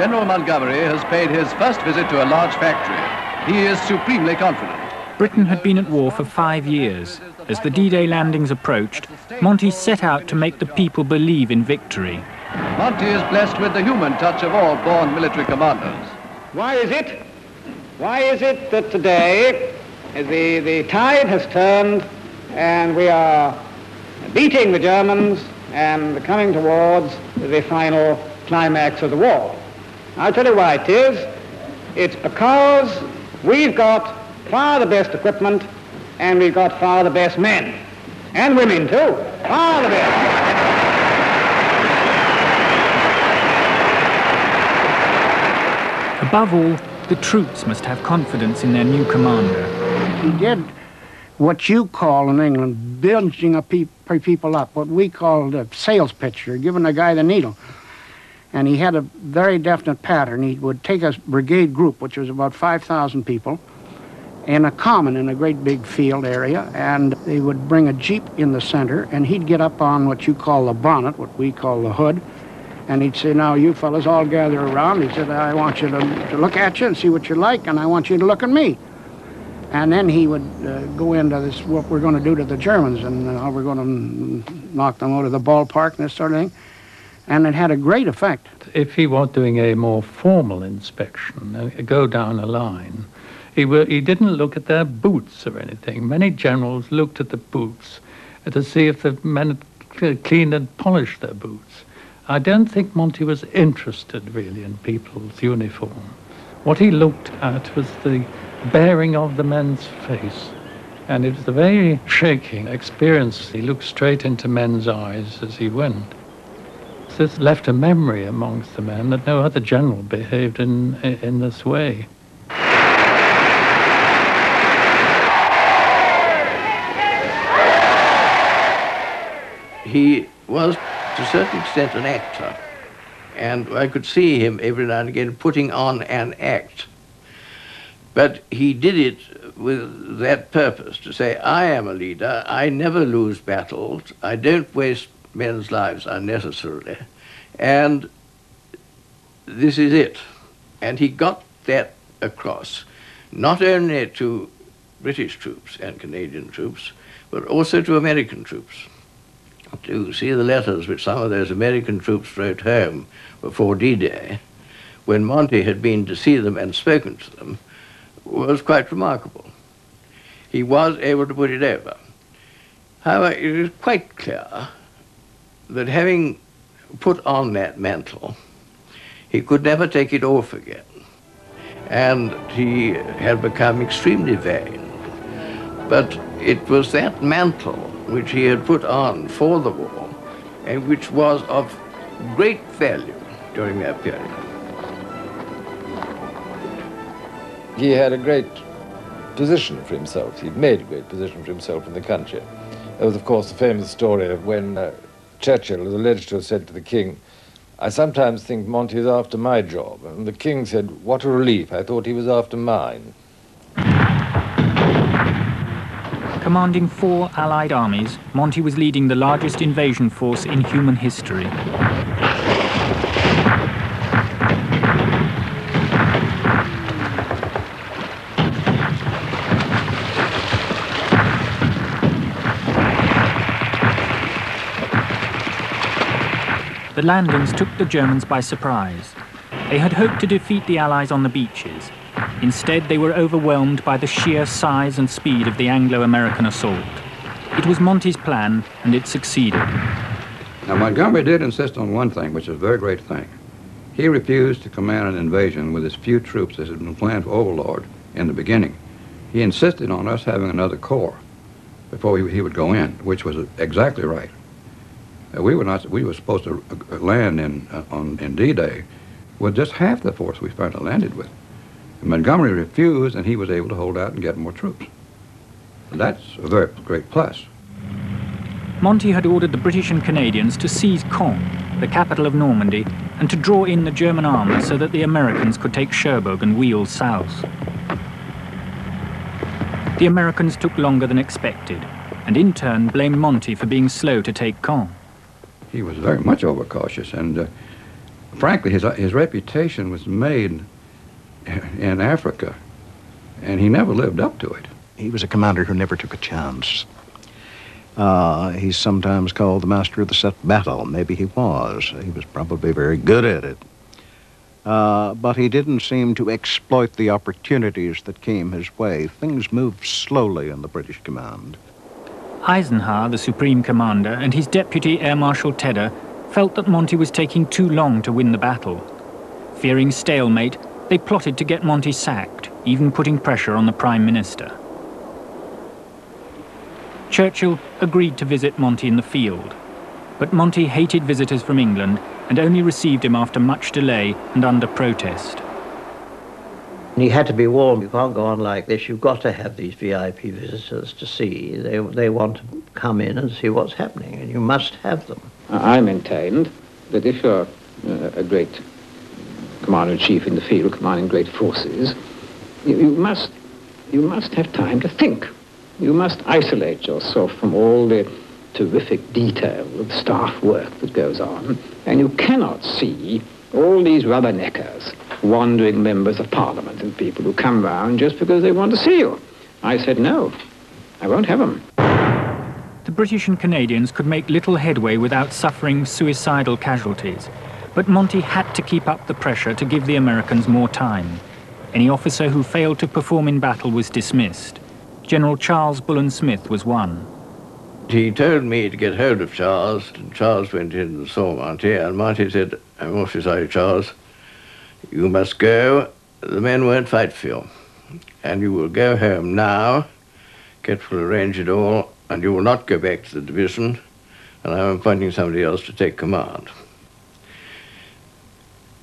General Montgomery has paid his first visit to a large factory. He is supremely confident. Britain had been at war for five years. As the D-Day landings approached, Monty set out to make the people believe in victory. Monty is blessed with the human touch of all born military commanders. Why is it? Why is it that today the, the tide has turned and we are beating the Germans and coming towards the final climax of the war? I'll tell you why it is. It's because we've got far the best equipment and we've got far the best men. And women too. Far the best. Above all, the troops must have confidence in their new commander. He did what you call in England building a pe people up, what we call a sales pitch, or giving a guy the needle. And he had a very definite pattern. He would take a brigade group, which was about 5,000 people, in a common in a great big field area, and they would bring a jeep in the center, and he'd get up on what you call the bonnet, what we call the hood, and he'd say, now, you fellas all gather around. He said, I want you to, to look at you and see what you like, and I want you to look at me. And then he would uh, go into this, what we're going to do to the Germans and how we're going to knock them out of the ballpark and this sort of thing. And it had a great effect. If he was doing a more formal inspection, uh, go down a line, he, were, he didn't look at their boots or anything. Many generals looked at the boots to see if the men had cleaned and polished their boots. I don't think Monty was interested really in people's uniform. What he looked at was the bearing of the men's face. And it was a very shaking experience. He looked straight into men's eyes as he went. This left a memory amongst the men that no other general behaved in, in this way. He was to a certain extent an actor. And I could see him every now and again putting on an act. But he did it with that purpose, to say, I am a leader, I never lose battles, I don't waste men's lives unnecessarily, and this is it. And he got that across, not only to British troops and Canadian troops, but also to American troops to see the letters which some of those American troops wrote home before D-Day, when Monty had been to see them and spoken to them, was quite remarkable. He was able to put it over. However, it is quite clear that having put on that mantle, he could never take it off again. And he had become extremely vain. But it was that mantle which he had put on for the war and which was of great value during that period. He had a great position for himself. He'd made a great position for himself in the country. There was, of course, the famous story of when uh, Churchill to have said to the king, I sometimes think Monty is after my job. And the king said, what a relief, I thought he was after mine. Commanding four Allied armies, Monty was leading the largest invasion force in human history. The landings took the Germans by surprise. They had hoped to defeat the Allies on the beaches, Instead, they were overwhelmed by the sheer size and speed of the Anglo-American assault. It was Monty's plan, and it succeeded. Now, Montgomery did insist on one thing, which is a very great thing. He refused to command an invasion with as few troops as had been planned for Overlord in the beginning. He insisted on us having another corps before he, he would go in, which was exactly right. Uh, we were not. We were supposed to uh, land in uh, on in D-Day with just half the force we finally landed with. Montgomery refused, and he was able to hold out and get more troops. And that's a very great plus. Monty had ordered the British and Canadians to seize Caen, the capital of Normandy, and to draw in the German army so that the Americans could take Cherbourg and wheel south. The Americans took longer than expected, and in turn blamed Monty for being slow to take Caen. He was very much overcautious, and uh, frankly, his, his reputation was made in Africa, and he never lived up to it. He was a commander who never took a chance. Uh, he's sometimes called the master of the set battle. Maybe he was. He was probably very good at it. Uh, but he didn't seem to exploit the opportunities that came his way. Things moved slowly in the British command. Eisenhower, the Supreme Commander, and his deputy Air Marshal Tedder felt that Monty was taking too long to win the battle. Fearing stalemate, they plotted to get Monty sacked, even putting pressure on the Prime Minister. Churchill agreed to visit Monty in the field, but Monty hated visitors from England and only received him after much delay and under protest. He had to be warned, you can't go on like this, you've got to have these VIP visitors to see. They, they want to come in and see what's happening, and you must have them. I maintained that if you're uh, a great commander-in-chief in the field, commanding great forces, you, you, must, you must have time to think. You must isolate yourself from all the terrific detail of staff work that goes on, and you cannot see all these rubberneckers, wandering members of parliament and people who come round just because they want to see you. I said, no, I won't have them. The British and Canadians could make little headway without suffering suicidal casualties, but Monty had to keep up the pressure to give the Americans more time. Any officer who failed to perform in battle was dismissed. General Charles Bullen Smith was one. He told me to get hold of Charles, and Charles went in and saw Monty, and Monty said, I'm awfully sorry, Charles. You must go. The men won't fight for you. And you will go home now. Ketch will arrange it all, and you will not go back to the division, and I'm appointing somebody else to take command.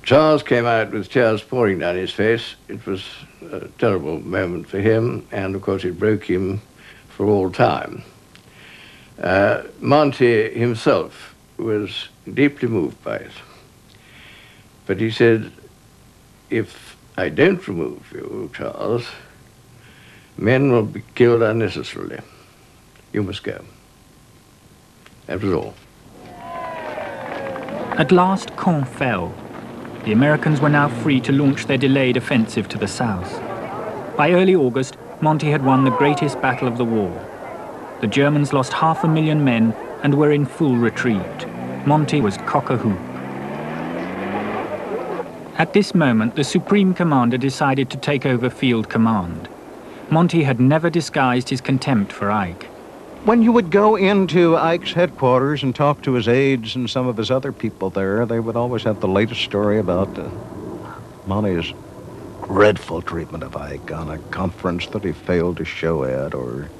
Charles came out with tears pouring down his face. It was a terrible moment for him, and of course it broke him for all time. Uh, Monty himself was deeply moved by it. But he said, if I don't remove you, Charles, men will be killed unnecessarily. You must go. That was all. At last, Caen fell. The Americans were now free to launch their delayed offensive to the south. By early August, Monty had won the greatest battle of the war. The Germans lost half a million men and were in full retreat. Monty was cock-a-hoop. At this moment, the Supreme Commander decided to take over field command. Monty had never disguised his contempt for Ike. When you would go into Ike's headquarters and talk to his aides and some of his other people there, they would always have the latest story about uh, Monty's dreadful treatment of Ike on a conference that he failed to show at or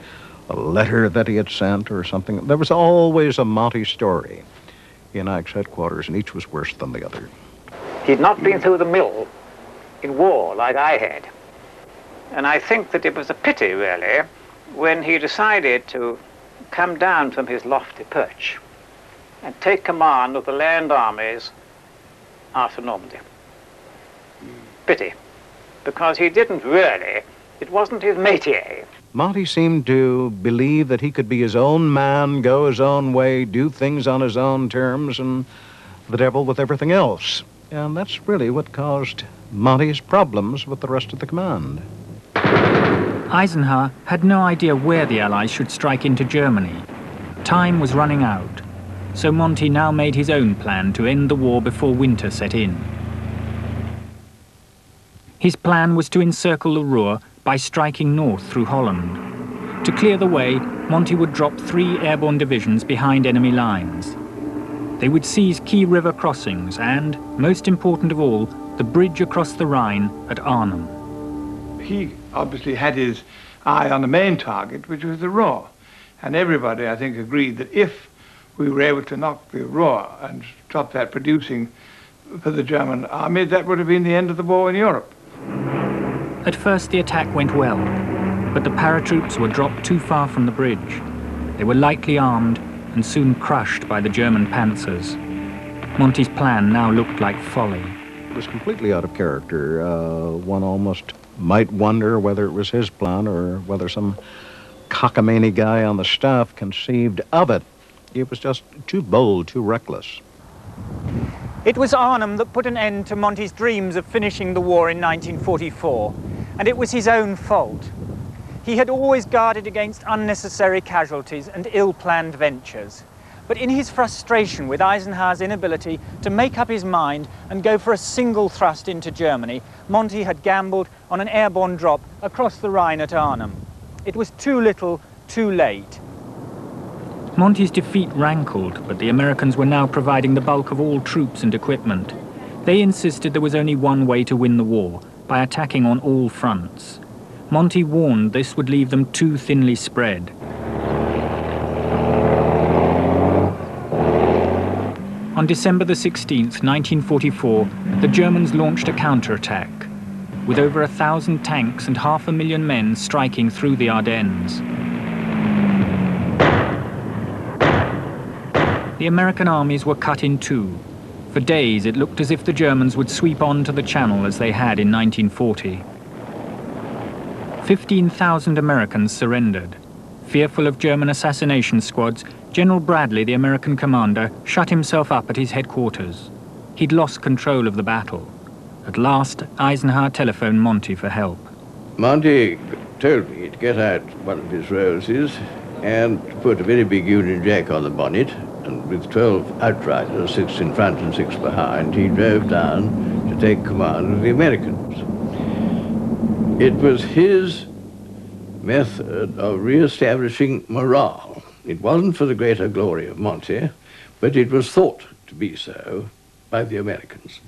a letter that he had sent or something. There was always a Monty story in Ike's headquarters, and each was worse than the other. He'd not been through the mill in war like I had. And I think that it was a pity, really, when he decided to come down from his lofty perch and take command of the land armies after Normandy. Pity, because he didn't really, it wasn't his métier. Monty seemed to believe that he could be his own man, go his own way, do things on his own terms, and the devil with everything else. And that's really what caused Monty's problems with the rest of the command. Eisenhower had no idea where the Allies should strike into Germany. Time was running out, so Monty now made his own plan to end the war before winter set in. His plan was to encircle the Ruhr by striking north through Holland. To clear the way, Monty would drop three airborne divisions behind enemy lines. They would seize key river crossings and, most important of all, the bridge across the Rhine at Arnhem. He obviously had his eye on the main target, which was the Ruhr. And everybody, I think, agreed that if we were able to knock the Ruhr and stop that producing for the German army, that would have been the end of the war in Europe. At first the attack went well, but the paratroops were dropped too far from the bridge. They were lightly armed and soon crushed by the German panzers. Monty's plan now looked like folly. It was completely out of character. Uh, one almost might wonder whether it was his plan or whether some cockamamie guy on the staff conceived of it. It was just too bold, too reckless. It was Arnhem that put an end to Monty's dreams of finishing the war in 1944, and it was his own fault. He had always guarded against unnecessary casualties and ill-planned ventures. But in his frustration with Eisenhower's inability to make up his mind and go for a single thrust into Germany, Monty had gambled on an airborne drop across the Rhine at Arnhem. It was too little, too late. Monty's defeat rankled, but the Americans were now providing the bulk of all troops and equipment. They insisted there was only one way to win the war, by attacking on all fronts. Monty warned this would leave them too thinly spread. On December the 16th, 1944, the Germans launched a counterattack, with over a thousand tanks and half a million men striking through the Ardennes. The American armies were cut in two. For days it looked as if the Germans would sweep on to the Channel as they had in 1940. 15,000 Americans surrendered. Fearful of German assassination squads, General Bradley, the American commander, shut himself up at his headquarters. He'd lost control of the battle. At last, Eisenhower telephoned Monty for help. Monty told me to get out one of his roses and put a very big Union Jack on the bonnet and with 12 outriders, six in front and six behind, he drove down to take command of the Americans. It was his method of re-establishing morale. It wasn't for the greater glory of Monty, but it was thought to be so by the Americans.